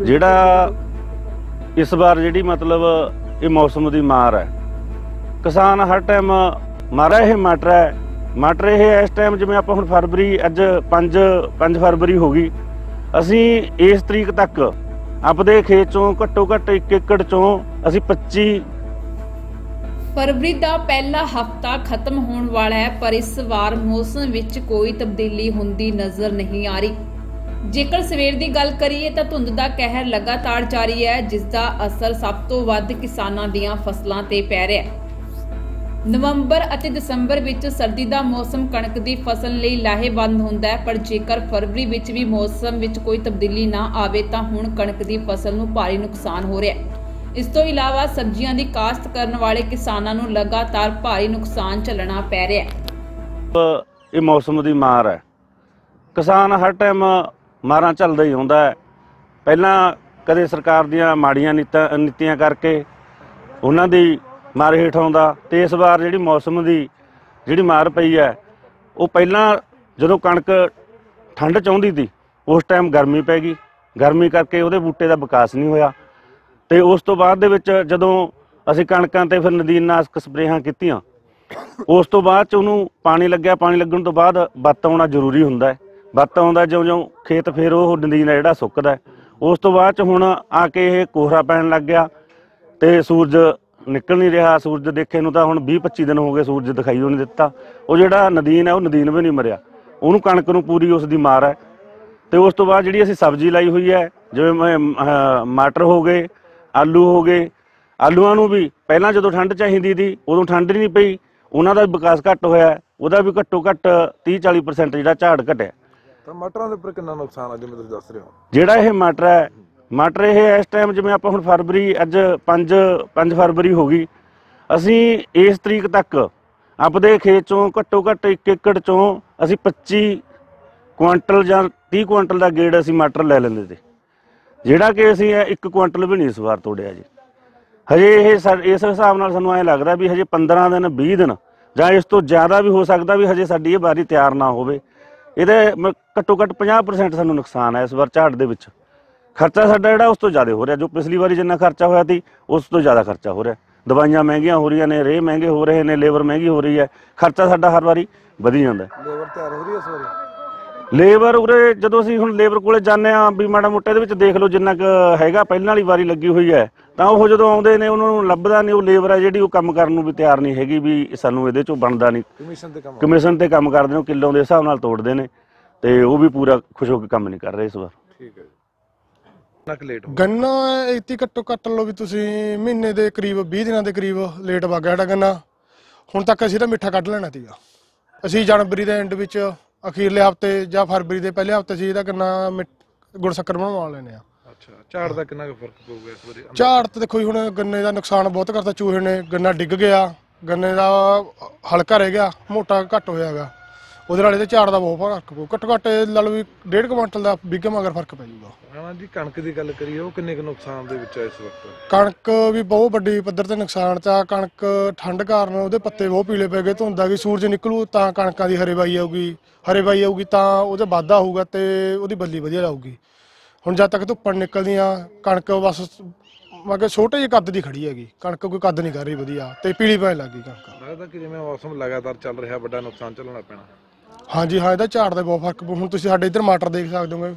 ਜਿਹੜਾ ਇਸ ਵਾਰ ਜਿਹੜੀ ਮਤਲਬ ਇਹ ਮੌਸਮ ਦੀ ਮਾਰ ਹੈ, ਕਿਸਾਨ ਹਰ ਟਾਈਮ ਮਾਰਾ ਇਹ ਮਟਰ ਹੈ ਮਟਰ ਇਹ ਇਸ ਟਾਈਮ ਜਿਵੇਂ ਆਪਾਂ ਹੁਣ ਫਰਵਰੀ ਅੱਜ 5 5 ਫਰਵਰੀ ਹੋ ਗਈ, ਅਸੀਂ ਇਸ ਤਰੀਕ ਤੱਕ ਆਪਦੇ ਖੇਤ ਚੋਂ ਘੱਟੋ ਘੱਟ 1 ਏਕੜ ਚੋਂ ਅਸੀਂ 25 ਫਰਵਰੀ ਦਾ ਪਹਿਲਾ ਹਫਤਾ ਖਤਮ ਹੋਣ ਵਾਲਾ ਹੈ, ਪਰ ਇਸ ਵਾਰ ਮੌਸਮ ਵਿੱਚ ਕੋਈ ਤਬਦੀਲੀ ਹੁੰਦੀ ਨਜ਼ਰ ਨਹੀਂ ਆ ਰਹੀ। ਜੇਕਰ ਸਵੇਰ ਦੀ ਗੱਲ ਕਰੀਏ ਤਾਂ ਧੁੰਦ ਦਾ ਕਹਿਰ ਲਗਾਤਾਰ ਜਾਰੀ ਹੈ, ਜਿਸ ਦਾ ਅਸਰ ਸਭ ਤੋਂ ਵੱਧ ਕਿਸਾਨਾਂ ਦੀਆਂ ਫਸਲਾਂ ਤੇ ਪੈ ਰਿਹਾ ਹੈ। ਨਵੰਬਰ ਅਤੇ ਦਸੰਬਰ ਵਿੱਚ ਸਰਦੀ ਦਾ ਮੌਸਮ ਕਣਕ ਦੀ ਫਸਲ ਲਈ ਲਾਹੇਵੰਦ ਹੁੰਦਾ ਹੈ, ਪਰ ਜੇਕਰ ਫਰਵਰੀ ਵਿੱਚ ਵੀ ਮੌਸਮ ਵਿੱਚ ਕੋਈ ਤਬਦੀਲੀ ਨਾ ਆਵੇ ਤਾਂ ਹੁਣ ਕਣਕ ਦੀ ਫਸਲ ਨੂੰ ਭਾਰੀ ਨੁਕਸਾਨ ਹੋ ਰਿਹਾ ਹੈ। ਇਸ ਤੋਂ ਇਲਾਵਾ ਸਬਜ਼ੀਆਂ ਦੀ ਕਾਸ਼ਤ ਕਰਨ ਵਾਲੇ ਕਿਸਾਨਾਂ ਨੂੰ ਲਗਾਤਾਰ ਭਾਰੀ ਨੁਕਸਾਨ ਝੱਲਣਾ ਪੈ ਰਿਹਾ ਹੈ। ਇਹ ਮੌਸਮ ਦੀ ਮਾਰ ਹੈ। ਕਿਸਾਨ ਹਰ ਟਾਈਮ ਮਾਰਾਂ ਚੱਲਦਾ ਹੀ ਹੁੰਦਾ ਹੈ। ਪਹਿਲਾਂ ਕਦੇ ਸਰਕਾਰ ਦੀਆਂ ਮਾੜੀਆਂ ਨੀਤਾਂ, ਨੀਤੀਆਂ ਕਰਕੇ ਉਹਨਾਂ ਦੀ ਮਾਰ ਹੇਠ ਆਉਂਦਾ, ਤੇ ਇਸ ਵਾਰ ਜਿਹੜੀ ਮੌਸਮ ਦੀ ਜਿਹੜੀ ਮਾਰ ਪਈ ਹੈ, ਉਹ ਪਹਿਲਾਂ ਜਦੋਂ ਕਣਕ ਠੰਡ ਚਾਹੁੰਦੀ ਸੀ, ਉਸ ਟਾਈਮ ਗਰਮੀ ਪੈ ਗਈ। ਗਰਮੀ ਕਰਕੇ ਉਹਦੇ ਬੂਟੇ ਦਾ ਵਿਕਾਸ ਨਹੀਂ ਹੋਇਆ। ਤੇ ਉਸ ਤੋਂ ਬਾਅਦ ਦੇ ਵਿੱਚ ਜਦੋਂ ਅਸੀਂ ਕਣਕਾਂ ਤੇ ਫਿਰ ਨਦੀਨਨਾਸ਼ਕ ਸਪਰੇਹਾਂ ਕੀਤੀਆਂ, ਉਸ ਤੋਂ ਬਾਅਦ ਚ ਉਹਨੂੰ ਪਾਣੀ ਲੱਗਿਆ, ਪਾਣੀ ਲੱਗਣ ਤੋਂ ਬਾਅਦ ਬੱਤ ਆਉਣਾ ਜ਼ਰੂਰੀ ਹੁੰਦਾ ਹੈ। ਵੱਤ ਆਉਂਦਾ, ਜਿਉਂ-ਜਿਉਂ ਖੇਤ ਫਿਰ ਉਹ ਨਦੀਨ ਹੈ ਜਿਹੜਾ ਸੁੱਕਦਾ। ਉਸ ਤੋਂ ਬਾਅਦ ਚ ਹੁਣ ਆ ਕੇ ਇਹ ਕੋਹਰਾ ਪੈਣ ਲੱਗ ਗਿਆ ਤੇ ਸੂਰਜ ਨਿਕਲ ਨਹੀਂ ਰਿਹਾ। ਸੂਰਜ ਦੇਖੇ ਨੂੰ ਤਾਂ ਹੁਣ 20-25 ਦਿਨ ਹੋ ਗਏ ਸੂਰਜ ਦਿਖਾਈ ਉਹ ਨਹੀਂ ਦਿੱਤਾ। ਉਹ ਜਿਹੜਾ ਨਦੀਨ ਹੈ, ਉਹ ਨਦੀਨ ਵੀ ਨਹੀਂ ਮਰਿਆ। ਉਹਨੂੰ ਕਣਕ ਨੂੰ ਪੂਰੀ ਉਸ ਦੀ ਮਾਰ ਹੈ। ਤੇ ਉਸ ਤੋਂ ਬਾਅਦ ਜਿਹੜੀ ਅਸੀਂ ਸਬਜ਼ੀ ਲਾਈ ਹੋਈ ਹੈ, ਜਿਵੇਂ ਮਟਰ ਹੋ ਗਏ, ਆਲੂ ਹੋ ਗਏ, ਆਲੂਆਂ ਨੂੰ ਵੀ ਪਹਿਲਾਂ ਜਦੋਂ ਠੰਡ ਚਾਹੀਦੀ ਸੀ, ਉਦੋਂ ਠੰਡ ਨਹੀਂ ਪਈ। ਉਹਨਾਂ ਦਾ ਵਿਕਾਸ ਘੱਟ ਹੋਇਆ। ਉਹਦਾ ਵੀ ਘੱਟੋ ਘੱਟ 30-40% ਜਿਹੜਾ ਝਾੜ ਘਟਿਆ। ਤਾਂ ਮਟਰਾਂ ਦੇ ਉੱਪਰ ਕਿੰਨਾ ਨੁਕਸਾਨ ਆ, ਜਿਵੇਂ ਤੁਸੀਂ ਦੱਸ ਰਹੇ ਹੋ? ਜਿਹੜਾ ਇਹ ਮਟਰ ਹੈ, ਮਟਰ ਇਹ ਇਸ ਟਾਈਮ ਜਿਵੇਂ ਆਪਾਂ ਹੁਣ ਫਰਵਰੀ, ਅੱਜ 5 5 ਫਰਵਰੀ ਹੋ ਗਈ, ਅਸੀਂ ਇਸ ਤਰੀਕ ਤੱਕ ਆਪਦੇ ਖੇਤ ਚੋਂ ਘੱਟੋ ਘੱਟ 1 ਏਕੜ ਚੋਂ ਅਸੀਂ 25 ਕੁਆਂਟਲ ਜਾਂ 30 ਕੁਆਂਟਲ ਦਾ ਗੇੜ ਅਸੀਂ ਮਟਰ ਲੈ ਲੈਂਦੇ ਤੇ। ਜਿਹੜਾ ਕਿ ਅਸੀਂ 1 ਕੁਇੰਟਲ ਵੀ ਨਹੀਂ ਇਸ ਵਾਰ ਤੋੜਿਆ ਜੀ। ਹਜੇ ਇਹ ਇਸ ਹਿਸਾਬ ਨਾਲ ਸਾਨੂੰ ਐ ਲੱਗਦਾ ਵੀ ਹਜੇ 15 ਦਿਨ 20 ਦਿਨ ਜਾਂ ਇਸ ਤੋਂ ਜ਼ਿਆਦਾ ਵੀ ਹੋ ਸਕਦਾ ਵੀ ਹਜੇ ਸਾਡੀ ਇਹ ਵਾਰੀ ਤਿਆਰ ਨਾ ਹੋਵੇ। ਇਹਦੇ ਮ- ਘੱਟੋ ਘੱਟ 50% ਸਾਨੂੰ ਨੁਕਸਾਨ ਹੈ ਇਸ ਵਾਰ ਝਾੜ ਦੇ ਵਿੱਚ। ਖਰਚਾ ਸਾਡਾ ਜਿਹੜਾ ਉਸ ਤੋਂ ਜ਼ਿਆਦਾ ਹੋ ਰਿਹਾ, ਜੋ ਪਿਛਲੀ ਵਾਰੀ ਜਿੰਨਾ ਖਰਚਾ ਹੋਇਆ ਸੀ, ਉਸ ਤੋਂ ਜ਼ਿਆਦਾ ਖਰਚਾ ਹੋ ਰਿਹਾ। ਦਵਾਈਆਂ ਮਹਿੰਗੀਆਂ ਹੋ ਰਹੀਆਂ ਨੇ, ਰੇਹ ਮਹਿੰਗੇ ਹੋ ਰਹੇ ਨੇ, ਲੇਬਰ ਮਹਿੰਗੀ ਹੋ ਰਹੀ ਹੈ। ਖਰਚਾ ਸਾਡਾ ਹਰ ਵਾਰੀ ਵਧੀ ਜਾਂਦਾ ਹੈ। ਲੇਬਰ ਤਿਆਰ ਹੋ ਰਹੀ ਹੈ ਇਸ ਵਾਰੀ? ਲੇਬਰ ਉਰੇ ਜਦੋਂ ਅਸੀਂ ਹੁਣ ਲੇਬਰ ਕੋਲੇ ਜਾਂਦੇ ਆ ਵੀ ਮਾੜਾ ਮੋਟਾ ਦੇ ਵਿੱਚ ਦੇਖ ਲਓ ਜਿੰਨਾ ਕੁ ਹੈਗਾ ਪਹਿਲਾਂ ਵਾਲੀ ਵਾਰੀ ਲੱਗੀ ਹੋਈ ਹੈ ਤਾਂ ਉਹ ਜਦੋਂ ਆਉਂਦੇ ਨੇ ਉਹਨਾਂ ਨੂੰ ਲੱਭਦਾ ਨਹੀਂ ਉਹ ਲੇਬਰ ਹੈ ਜਿਹੜੀ ਉਹ ਕੰਮ ਕਰਨ ਨੂੰ ਵੀ ਤਿਆਰ ਨਹੀਂ ਹੈਗੀ ਵੀ ਸਾਨੂੰ ਇਹਦੇ ਚੋਂ ਬਣਦਾ ਨਹੀਂ। ਕਮਿਸ਼ਨ ਤੇ ਕੰਮ ਕਮਿਸ਼ਨ ਤੇ ਕੰਮ ਕਰਦੇ ਨੇ ਉਹ ਕਿੱਲੋਂ ਦੇ ਹਿਸਾਬ ਨਾਲ ਤੋੜਦੇ ਨੇ ਤੇ ਉਹ ਵੀ ਪੂਰਾ ਖੁਸ਼ ਹੋ ਕੇ ਕੰਮ ਨਹੀਂ ਕਰ ਰਹੇ ਇਸ ਵਾਰ। ਠੀਕ ਹੈ ਕਿੰਨਾ ਕੁ ਲੇਟ ਹੋ ਗੰਨਾ ਇਤੀ ਘੱਟੋ ਘੱਟ ਲਓ ਵੀ ਤੁਸੀਂ ਮਹੀਨੇ ਦੇ ਕਰੀਬ 20 ਦਿਨਾਂ ਦੇ ਕਰੀਬ ਲੇਟ ਵਗ ਗਿਆ ਸਾਡਾ ਗੰਨਾ। ਹੁਣ ਤੱਕ ਅਸੀਂ ਤਾਂ ਮਿੱਠਾ ਕੱਢ ਲੈਣਾ ਸੀਗਾ। ਅਸੀਂ ਜਨਵਰੀ ਦੇ ਐਂਡ ਵਿੱਚ ਅਖੀਰਲੇ ਹਫ਼ਤੇ ਜਾਂ ਫਰਵਰੀ ਦੇ ਪਹਿਲੇ ਹਫ਼ਤੇ 'ਚ ਇਹਦਾ ਗੰਨਾ ਮਿੱਠ- ਗੁੜ ਸ਼ੱਕਰ ਬਣਵਾ ਲੈਣੇ ਆ। ਅੱਛਾ ਝਾੜ ਦਾ ਕਿੰਨਾ ਕੁ ਫ਼ਰਕ ਪਊਗਾ ਇਸ ਵਾਰੀ? ਝਾੜ ਤੇ ਦੇਖੋ ਜੀ ਹੁਣ ਗੰਨੇ ਦਾ ਨੁਕਸਾਨ ਬਹੁਤ ਕਰਤਾ ਚੂਹੇ ਨੇ ਗੰਨਾ ਡਿੱਗ ਗਿਆ ਗੰਨੇ ਦਾ ਹਲਕਾ ਰਹਿ ਗਿਆ ਮੋਟਾ ਘੱਟ ਹੋਇਆਗਾ ਉਹਦੇ ਨਾਲ ਇਹਦੇ ਝਾੜ ਦਾ ਬਹੁਤ ਫ਼ਰਕ ਪਊ। ਘੱਟੋ ਘੱਟ ਇਹ ਲਾ ਲਓ ਵੀ ਡੇਢ ਕੁਇੰਟਲ ਦਾ ਬਿੱਗੇ ਮਗਰ ਫ਼ਰਕ ਪੈ ਜਾਊਗਾ। ਹਾਂ ਜੀ ਕਣਕ ਦੀ ਗੱਲ ਕਰੀਏ ਉਹ ਕਿੰਨੇ ਕੁ ਨੁਕਸਾਨ ਦੇ ਵਿੱਚ ਹੈ ਇਸ ਵਕਤ? ਕਣਕ ਵੀ ਬਹੁਤ ਵੱਡੀ ਪੱਧਰ ਤੇ ਨੁਕਸਾਨ ਤਾਂ ਕਣਕ ਠੰਡ ਕਾਰਨ ਉਹਦੇ ਪੱਤੇ ਬਹੁਤ ਪੀਲੇ ਪੈ ਗਏ ਧੁੰਦਾ ਵੀ ਸੂਰਜ ਨਿਕਲੂ ਤਾਂ ਕਣਕਾਂ ਦੀ ਹਰੇਬਾਈ ਆਊਗੀ। ਹਰੇਬਾਈ ਆਊਗੀ ਤਾਂ ਉਹਦੇ ਵਾਧਾ ਹੋਊਗਾ ਤੇ ਉਹਦੀ ਬੱਲੀ ਵਧੀਆ ਲਾਊਗੀ ਹੁਣ ਜਦ ਤੱਕ ਧੁੱਪਾਂ ਨਿਕਲਦੀਆਂ ਕਣਕ ਬਸ ਮਗਰ ਛੋਟੇ ਜਿਹੇ ਕੱਦ ਦੀ ਖੜੀ ਹੈਗੀ। ਕਣਕ ਕੋਈ ਕੱਦ ਨਹੀਂ ਕਰ ਰਹੀ ਵਧੀਆ ਤੇ ਪੀਲੀ ਪੈਣ ਲੱਗੀ ਕਣਕ। ਲੱਗਦਾ ਕਿ ਜਿਵੇਂ ਮੌਸਮ ਲਗਾਤਾਰ ਚੱਲ ਰਿਹਾ ਵੱਡਾ ਨੁਕਸਾਨ ਝੱਲਣਾ ਪੈਣਾ। ਹਾਂਜੀ, ਹਾਂ, ਇਹਦਾ ਝਾੜ ਦਾ ਬਹੁਤ ਫ਼ਰਕ ਪਊ। ਹੁਣ ਤੁਸੀਂ ਸਾਡੇ ਇੱਧਰ ਮਟਰ ਦੇਖ ਸਕਦੇ ਹੋਗੇ।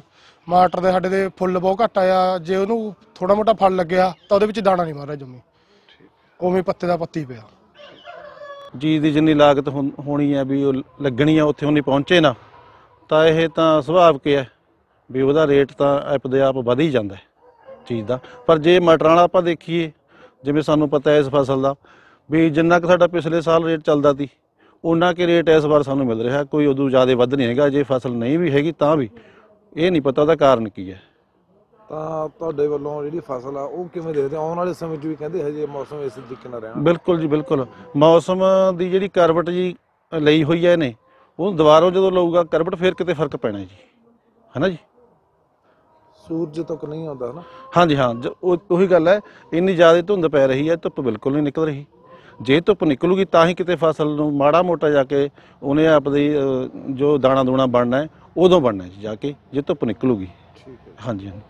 ਮਟਰ ਦੇ ਸਾਡੇ ਦੇ ਫੁੱਲ ਬਹੁਤ ਘੱਟ ਆਇਆ। ਜੇ ਉਹਨੂੰ ਥੋੜਾ ਮੋਟਾ ਫਲ ਲੱਗਿਆ, ਤਾਂ ਉਹਦੇ ਵਿੱਚ ਦਾਣਾ ਨਹੀਂ ਮਾਰਿਆ ਜੰਮੀ। ਉਵੇਂ ਪੱਤੇ ਦਾ ਪੱਤੀ ਪਿਆ। ਜੀ ਦੀ ਜਿੰਨੀ ਲਾਗਤ ਹੋਣ- ਹੋਣੀ ਹੈ ਵੀ ਉਹ ਲੱਗਣੀ ਆ, ਉੱਥੇ ਉਹਨੀ ਪਹੁੰਚੇ ਨਾ, ਤਾਂ ਇਹ ਤਾਂ ਸੁਭਾਵਿਕ ਹੈ? ਵੀ ਉਹਦਾ ਰੇਟ ਤਾਂ ਆਪਦੇ ਆਪ ਵਧ ਹੀ ਜਾਂਦਾ ਹੈ ਚੀਜ਼ ਦਾ। ਪਰ ਜੇ ਮਟਰਾਂ ਵਾਲਾ ਆਪਾਂ ਦੇਖੀਏ, ਜਿਵੇਂ ਸਾਨੂੰ ਪਤਾ ਹੈ ਇਸ ਫਸਲ ਦਾ, ਵੀ ਜਿੰਨਾ ਕੁ ਸਾਡਾ ਪਿਛਲੇ ਸਾਲ ਰੇਟ ਚੱਲਦਾ ਸੀ ਉਹਨਾਂ ਕੇ ਰੇਟ ਇਸ ਵਾਰ ਸਾਨੂੰ ਮਿਲ ਰਿਹਾ ਕੋਈ ਉਦੋਂ ਜ਼ਿਆਦਾ ਵੱਧ ਨਹੀਂ ਹੈਗਾ ਜੇ ਫਸਲ ਨਹੀਂ ਵੀ ਹੈਗੀ ਤਾਂ ਵੀ। ਇਹ ਨਹੀਂ ਪਤਾ ਉਹਦਾ ਕਾਰਨ ਕੀ ਹੈ। ਤਾਂ ਤੁਹਾਡੇ ਵੱਲੋਂ ਜਿਹੜੀ ਫਸਲ ਆ ਉਹ ਕਿਵੇਂ ਦੇਖਦੇ? ਆਉਣ ਵਾਲੇ ਸਮੇਂ 'ਚ ਵੀ ਕਹਿੰਦੇ ਹਜੇ ਮੌਸਮ ਇਸ ਤਰੀਕੇ ਨਾਲ ਰਹਿਣਾ। ਬਿਲਕੁਲ ਜੀ ਬਿਲਕੁਲ। ਮੌਸਮ ਦੀ ਜਿਹੜੀ ਕਰਵਟ ਜੀ ਲਈ ਹੋਈ ਹੈ ਇਹਨੇ ਉਹ ਦੁਬਾਰਾ ਜਦੋਂ ਲਊਗਾ ਕਰਵਟ ਫੇਰ ਕਿਤੇ ਫ਼ਰਕ ਪੈਣਾ ਜੀ। ਹੈਨਾ ਜੀ? ਸੂਰਜ ਤੱਕ ਨਹੀਂ ਆਉਂਦਾ ਹਨਾ? ਹਾਂਜੀ ਹਾਂ ਜ- ਉਹ ਉਹੀ ਗੱਲ ਹੈ ਇੰਨੀ ਜ਼ਿਆਦਾ ਧੁੰਦ ਪੈ ਰਹੀ ਹੈ ਧੁੱਪ ਬਿਲਕੁਲ ਨਹੀਂ ਨਿਕਲ ਰਹੀ। ਜੇ ਧੁੱਪ ਨਿਕਲੂਗੀ ਤਾਂ ਹੀ ਕਿਤੇ ਫਸਲ ਨੂੰ ਮਾੜਾ ਮੋਟਾ ਜਾ ਕੇ ਉਹਨੇ ਆਪਦੀ ਜੋ ਦਾਣਾ ਦੂਣਾ ਬਣਨਾ ਹੈ ਉਦੋਂ ਬਣਨਾ ਹੈ ਜੀ ਜਾ ਕੇ ਜੇ ਧੁੱਪ ਨਿਕਲੂਗੀ। ਠੀਕ ਹੈ। ਹਾਂਜੀ ਹਾਂਜੀ।